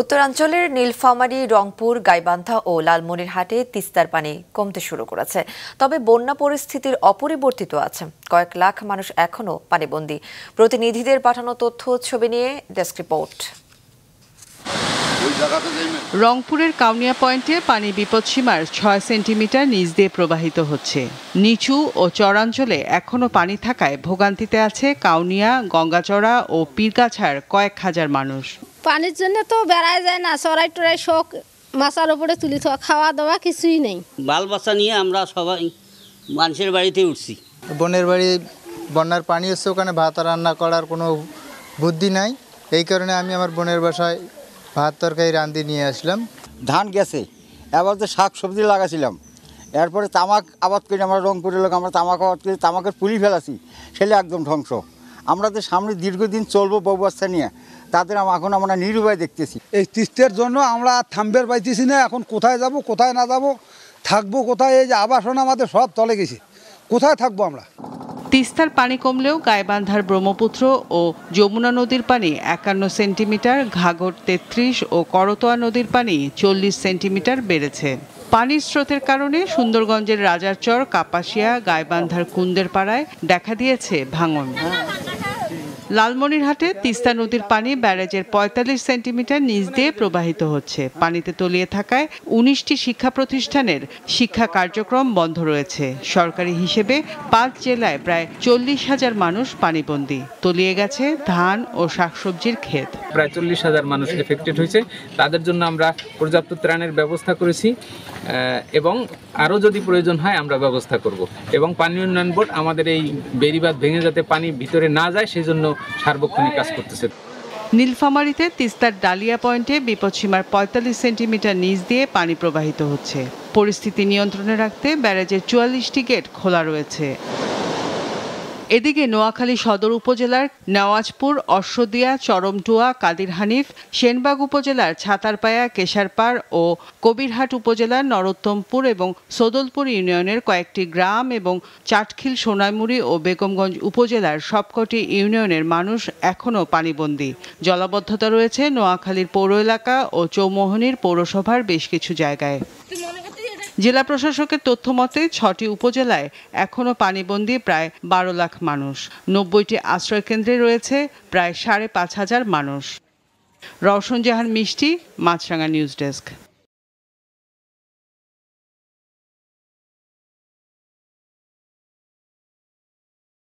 উত্তরাঞ্চলের নীলফামারী, রংপুর, গাইবান্ধা ও লালমনিরহাটে তিস্তার পানি কমতে শুরু করেছে। তবে বন্যা পরিস্থিতির অপরিবর্তিত আছে। কয়েক লাখ মানুষ এখনও পানিবন্দী। প্রতিনিধিদের পাঠানো তথ্য, ছবি নিয়ে ডেস্ক রিপোর্ট। রংপুরের কাউনিয়া পয়েন্টে পানি বিপদসীমার ছয় সেন্টিমিটার নিচ দিয়ে প্রবাহিত হচ্ছে। নিচু ও চরাঞ্চলে এখনও পানি থাকায় ভোগান্তিতে আছে কাউনিয়া, গঙ্গাচড়া ও পীরগাছার কয়েক হাজার মানুষ। পানির জন্য তো বেড়ায় যায় না চড়াই টড়াই শোক মাছার উপরে তুলি থাকা খাওয়া দাওয়া কিছুই নেই। বাল বাচ্চা নিয়ে আমরা সবাই মানুষের বাড়িতে উঠছি। বনের বাড়ি বন্যার পানি হচ্ছে ওখানে ভাত রান্না করার কোনো বুদ্ধি নাই। এই কারণে আমি আমার বোনের বাসায় ভাত তরকারি রান্ধি নিয়ে আসলাম। ধান গেছে এবার তো শাক সবজি লাগাছিলাম এরপরে তামাক আবাদ করি আমরা রংপুরের লোক আমরা তামাক আবাদ করি তামাকের পুলি ফেলাছি সেলে একদম ধ্বংস। আমরা তো সামনে দীর্ঘদিন চলবো ব্যবস্থা নিয়ে তাদের এখন আমরা নিরুপায় দেখতেছি। এই তিস্তের জন্য আমরা আর থাম্বের পাইতেছি না এখন কোথায় যাব কোথায় না যাব থাকব কোথায় এই যে আবাসন আমাদের সব তলে গেছে। কোথায় থাকব আমরা? তিস্তার পানি কমলেও গাইবান্ধার ব্রহ্মপুত্র ও যমুনা নদীর পানি একান্ন সেন্টিমিটার ঘাঘর তেত্রিশ ও করতোয়া নদীর পানি চল্লিশ সেন্টিমিটার বেড়েছে। পানির স্রোতের কারণে সুন্দরগঞ্জের রাজারচর কাপাসিয়া গাইবান্ধার কুন্দের পাড়ায় দেখা দিয়েছে ভাঙন। লালমনিরহাটে তিস্তা নদীর পানি ব্যারেজের পঁয়তাল্লিশ সেন্টিমিটার নিচ দিয়ে প্রবাহিত হচ্ছে। পানিতে তলিয়ে থাকায় উনিশটি শিক্ষা প্রতিষ্ঠানের শিক্ষা কার্যক্রম বন্ধ রয়েছে। সরকারি হিসেবে পাঁচ জেলায় প্রায় চল্লিশ হাজার মানুষ পানিবন্দী। তলিয়ে গেছে ধান ও শাকসবজির ক্ষেত। প্রায় চল্লিশ হাজার মানুষ এফেক্টেড হয়েছে। তাদের জন্য আমরা পর্যাপ্ত ত্রাণের ব্যবস্থা করেছি এবং আরও যদি প্রয়োজন হয় আমরা ব্যবস্থা করব। এবং পানি উন্নয়ন বোর্ড আমাদের এই বেড়িবাঁধ ভেঙে যাতে পানি ভিতরে না যায় সেই জন্য সার্বক্ষণিক কাজ করতেছে। নীলফামারীতে তিস্তার ডালিয়া পয়েন্টে বিপদসীমার পঁয়তাল্লিশ সেন্টিমিটার নিচ দিয়ে পানি প্রবাহিত হচ্ছে। পরিস্থিতি নিয়ন্ত্রণে রাখতে ব্যারাজের চুয়াল্লিশটি গেট খোলা রয়েছে। এদিকে নোয়াখালী সদর উপজেলার নেওয়াজপুর, অশ্বদিয়া চরমটুয়া কাদির হানিফ, সেনবাগ উপজেলার ছাতারপায়া কেশারপাড় ও কবিরহাট উপজেলার নরোত্তমপুর এবং সদলপুর ইউনিয়নের কয়েকটি গ্রাম এবং চাটখিল, সোনাইমুড়ি ও বেগমগঞ্জ উপজেলার সবকটি ইউনিয়নের মানুষ এখনও পানিবন্দী। জলাবদ্ধতা রয়েছে নোয়াখালীর পৌর এলাকা ও চৌমোহনীর পৌরসভার বেশ কিছু জায়গায়। জেলা প্রশাসকের তথ্যমতে ছটি উপজেলায় এখনও পানিবন্দী প্রায় বারো লাখ মানুষ। নব্বইটি আশ্রয়কেন্দ্রে রয়েছে প্রায় সাড়ে পাঁচ হাজার মানুষ। রওশন জাহান, মিষ্টি, মাছরাঙা নিউজ ডেস্ক।